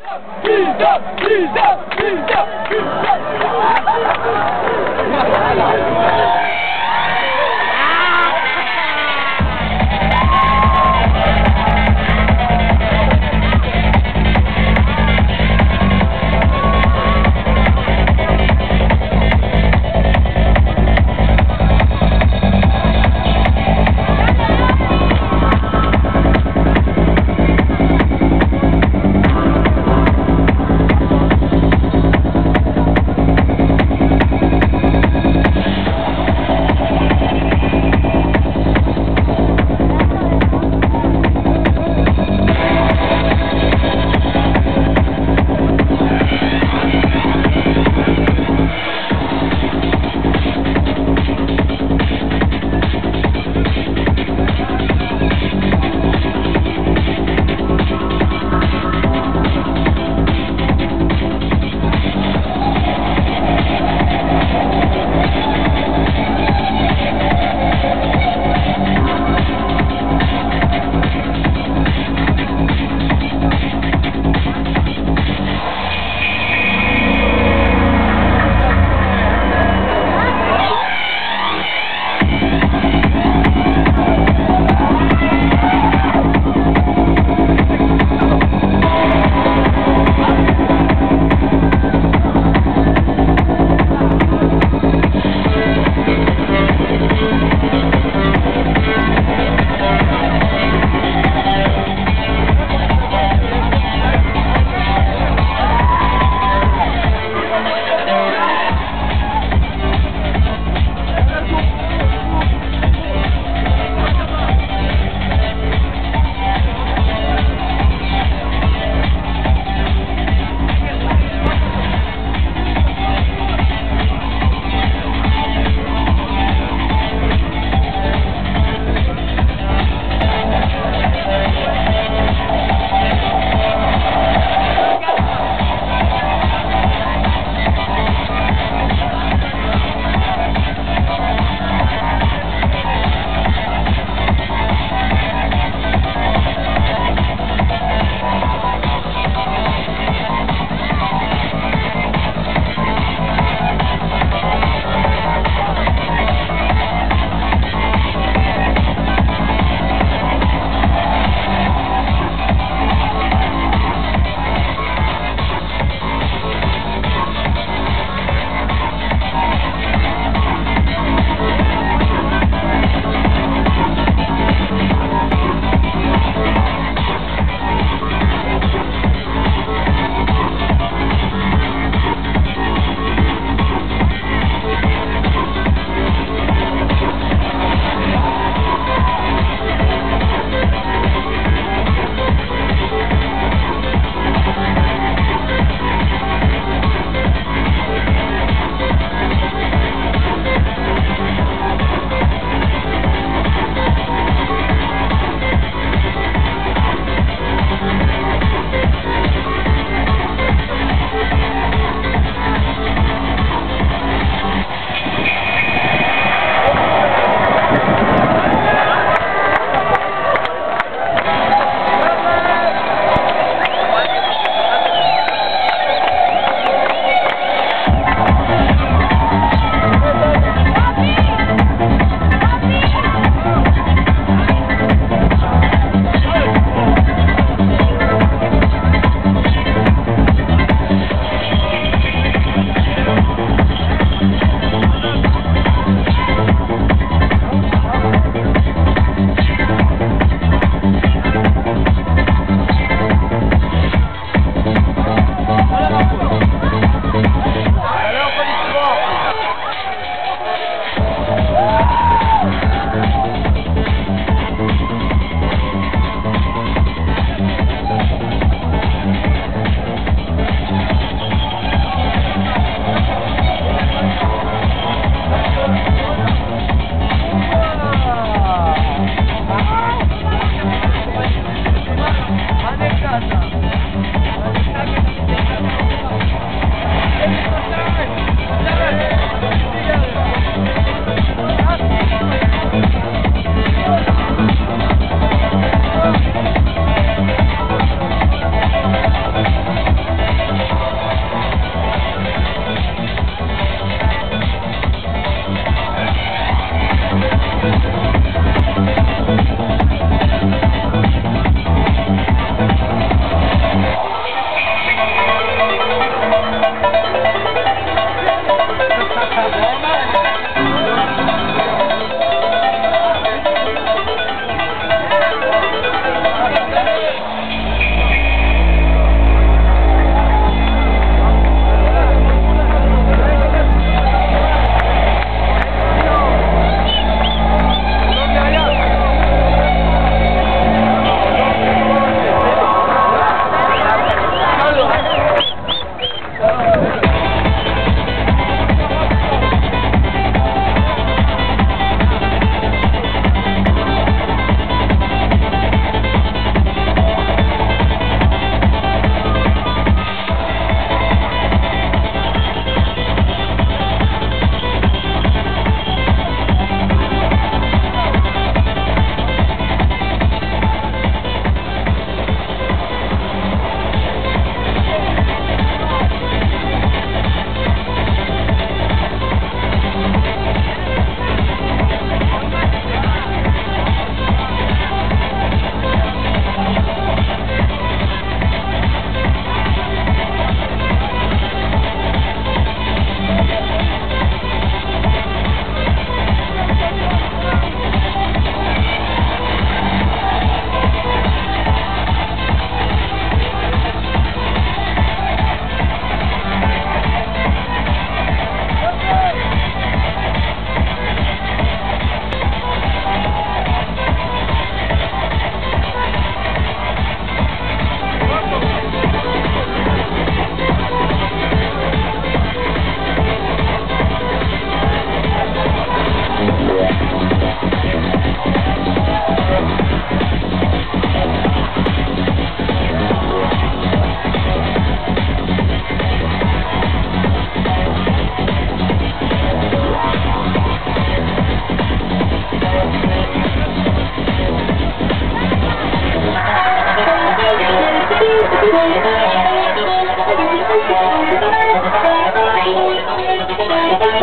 Peace out! Thank you.